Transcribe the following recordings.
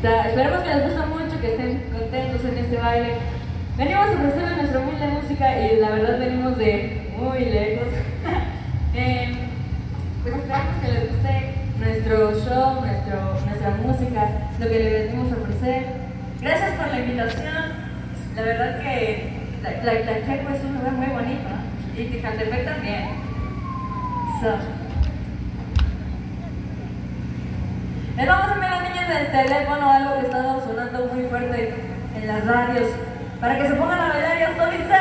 está. Esperemos que les guste mucho, que estén contentos en este baile. Venimos a ofrecerles nuestra humilde música y la verdad venimos de muy lejos. Eh, esperamos que les guste nuestro show, nuestro, nuestra música, lo que les venimos a ofrecer. Gracias por la invitación. La verdad que la, la, la es un lugar muy bonito y Tijantepec también. So. Les vamos a enviar a las niñas del teléfono algo que está sonando muy fuerte en las radios para que se pongan a bailar y esto dice.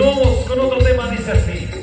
Continuamos con otro tema, dice así.